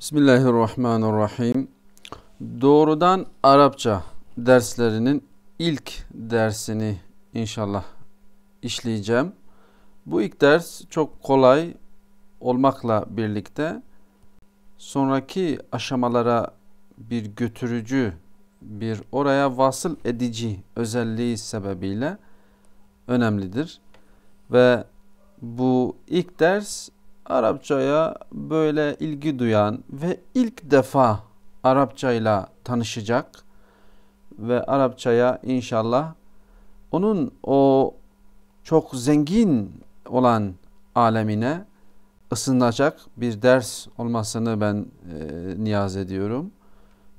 Bismillahirrahmanirrahim. Doğrudan Arapça derslerinin ilk dersini inşallah işleyeceğim. Bu ilk ders çok kolay olmakla birlikte sonraki aşamalara bir götürücü, bir oraya vasıl edici özelliği sebebiyle önemlidir. Ve bu ilk ders Arapçaya böyle ilgi duyan ve ilk defa Arapçayla tanışacak ve Arapçaya inşallah onun o çok zengin olan alemine ısınacak bir ders olmasını ben e, niyaz ediyorum.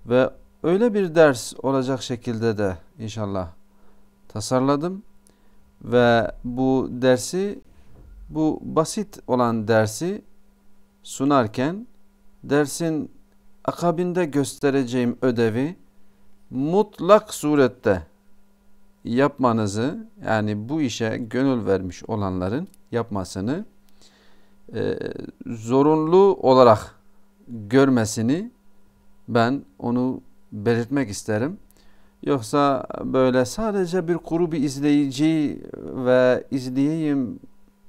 Ve öyle bir ders olacak şekilde de inşallah tasarladım. Ve bu dersi bu basit olan dersi sunarken dersin akabinde göstereceğim ödevi mutlak surette yapmanızı yani bu işe gönül vermiş olanların yapmasını e, zorunlu olarak görmesini ben onu belirtmek isterim. Yoksa böyle sadece bir kuru bir izleyici ve izleyeyim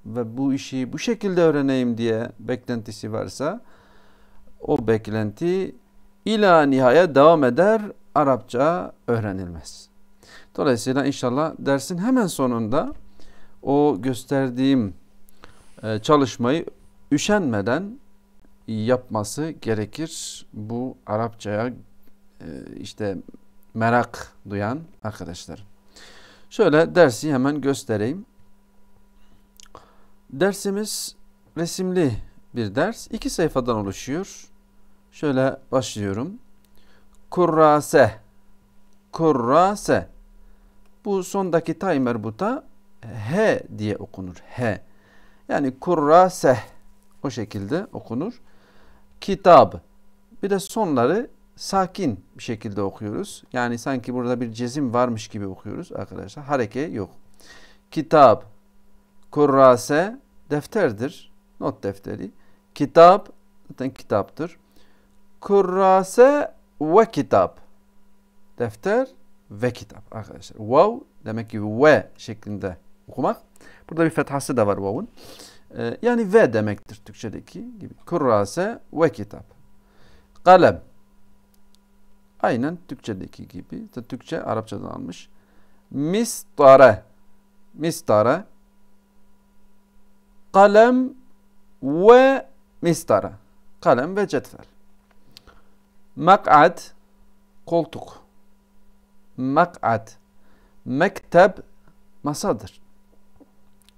ve bu işi bu şekilde öğreneyim diye beklentisi varsa o beklenti ila nihaya devam eder Arapça öğrenilmez. Dolayısıyla inşallah dersin hemen sonunda o gösterdiğim e, çalışmayı üşenmeden yapması gerekir. Bu Arapçaya e, işte merak duyan arkadaşlar. Şöyle dersi hemen göstereyim. Dersimiz resimli bir ders. İki sayfadan oluşuyor. Şöyle başlıyorum. Kurrase. Kurrase. Bu sondaki tay merbuta he diye okunur. He. Yani kurrase o şekilde okunur. Kitab. Bir de sonları sakin bir şekilde okuyoruz. Yani sanki burada bir cezim varmış gibi okuyoruz arkadaşlar. Hareke yok. Kitap, kurrase defterdir. Not defteri. Kitap zaten kitaptır. Kurrase ve kitap. Defter ve kitap arkadaşlar. Vav demek ki ve şeklinde okumak. Burada bir fethası da var vav'un. Ee, yani ve demektir Türkçedeki gibi. Kurrase ve kitap. Kalem. Aynen Türkçedeki gibi. Türkçe Arapçadan almış. Mistare. Mistare kalem ve mistara. Kalem ve cetvel. Mak'ad koltuk. Mak'ad mektep masadır.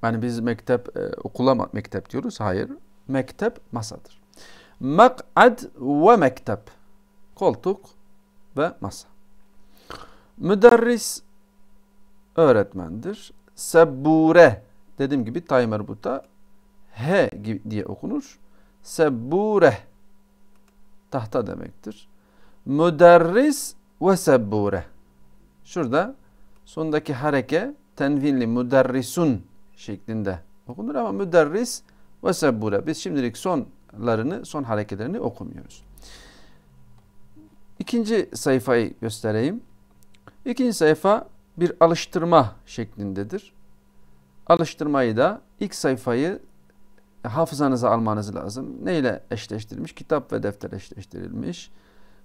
Yani biz mektep e, okula mektep diyoruz. Hayır. Mektep masadır. Mak'ad ve mektep. Koltuk ve masa. Müderris öğretmendir. Sebbure dediğim gibi timer buta he diye okunur. Sebbure tahta demektir. Müderris ve sebbure. Şurada sondaki hareke tenvinli müderrisun şeklinde okunur ama müderris ve sebbure. Biz şimdilik sonlarını, son harekelerini okumuyoruz. İkinci sayfayı göstereyim. İkinci sayfa bir alıştırma şeklindedir. Alıştırmayı da ilk sayfayı hafızanıza almanız lazım. Ne ile eşleştirilmiş? Kitap ve defter eşleştirilmiş.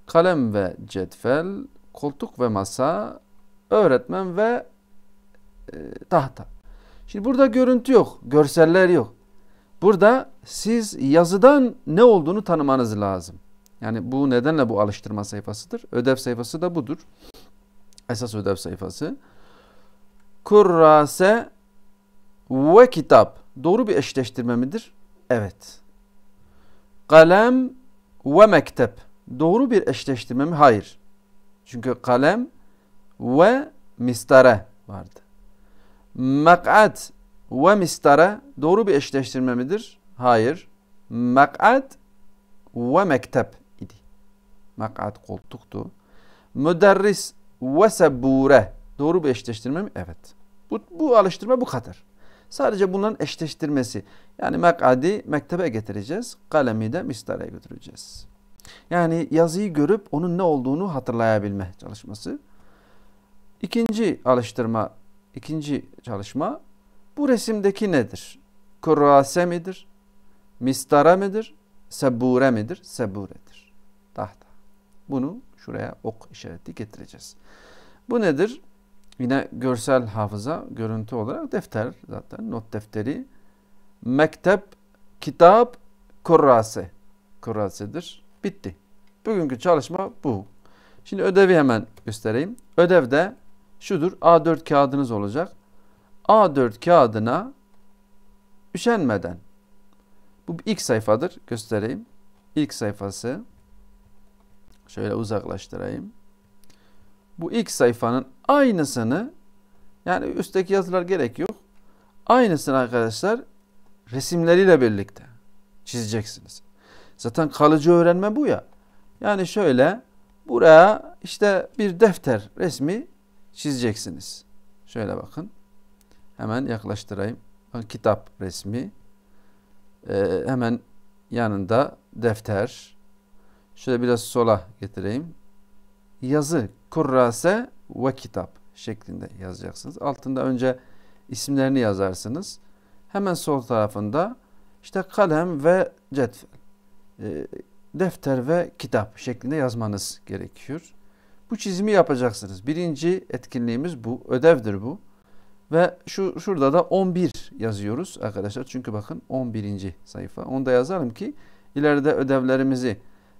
Kalem ve cetvel, koltuk ve masa, öğretmen ve e, tahta. Şimdi burada görüntü yok, görseller yok. Burada siz yazıdan ne olduğunu tanımanız lazım. Yani bu nedenle bu alıştırma sayfasıdır. Ödev sayfası da budur. Esas ödev sayfası. Kurrase ve kitap doğru bir eşleştirme midir? Evet. Kalem ve mektep doğru bir eşleştirme mi? Hayır. Çünkü kalem ve mistare vardı. Mak'at ve mistare doğru bir eşleştirme midir? Hayır. Mak'at ve mektep idi. Mak'at koltuktu. Müderris ve sebbure doğru bir eşleştirme mi? Evet. Bu, bu alıştırma bu kadar. Sadece bunların eşleştirmesi. Yani mek'adi mektebe getireceğiz. Kalemi de mistareye götüreceğiz. Yani yazıyı görüp onun ne olduğunu hatırlayabilme çalışması. İkinci alıştırma, ikinci çalışma bu resimdeki nedir? Kurase midir? Mistara mıdır? Sebure midir? Seburedir. Tahta. Bunu şuraya ok işareti getireceğiz. Bu nedir? Yine görsel hafıza, görüntü olarak defter zaten not defteri. Mektep, kitap, kurrase. Kurrasedir. Bitti. Bugünkü çalışma bu. Şimdi ödevi hemen göstereyim. Ödevde şudur. A4 kağıdınız olacak. A4 kağıdına üşenmeden bu ilk sayfadır. Göstereyim. İlk sayfası şöyle uzaklaştırayım. Bu ilk sayfanın aynısını yani üstteki yazılar gerek yok. Aynısını arkadaşlar resimleriyle birlikte çizeceksiniz. Zaten kalıcı öğrenme bu ya. Yani şöyle buraya işte bir defter resmi çizeceksiniz. Şöyle bakın. Hemen yaklaştırayım. Kitap resmi. Ee, hemen yanında defter. Şöyle biraz sola getireyim. Yazı, kurrase ve kitap şeklinde yazacaksınız. Altında önce isimlerini yazarsınız. Hemen sol tarafında işte kalem ve cetvel. E, defter ve kitap şeklinde yazmanız gerekiyor. Bu çizimi yapacaksınız. Birinci etkinliğimiz bu. Ödevdir bu. Ve şu şurada da 11 yazıyoruz arkadaşlar. Çünkü bakın 11. sayfa. Onu da yazalım ki ileride ödevlerimizi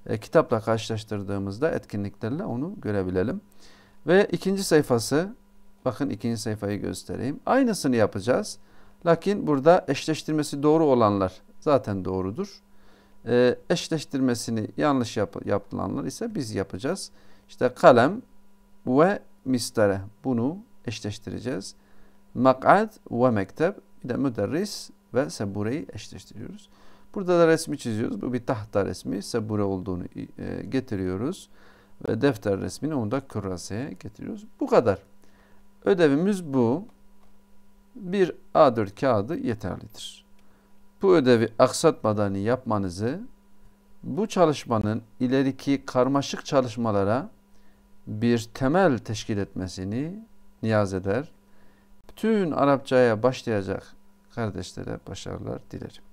e, kitapla karşılaştırdığımızda etkinliklerle onu görebilelim. Ve ikinci sayfası bakın ikinci sayfayı göstereyim. Aynısını yapacağız. Lakin burada eşleştirmesi doğru olanlar zaten doğrudur. E, eşleştirmesini yanlış yap yapılanlar ise biz yapacağız. İşte kalem ve mistare bunu eşleştireceğiz. Mak'ad ve mektep bir de müderris ve sebureyi eşleştiriyoruz. Burada da resmi çiziyoruz. Bu bir tahta resmi. Sebure olduğunu e, getiriyoruz. Ve defter resmini onu da küraseye getiriyoruz. Bu kadar. Ödevimiz bu. Bir A4 kağıdı yeterlidir. Bu ödevi aksatmadan yapmanızı bu çalışmanın ileriki karmaşık çalışmalara bir temel teşkil etmesini niyaz eder. Bütün Arapçaya başlayacak kardeşlere başarılar dilerim.